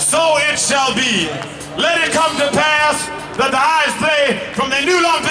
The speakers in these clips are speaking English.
so it shall be. Let it come to pass that the Hives play from the new long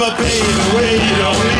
Peppa Pig, wait don't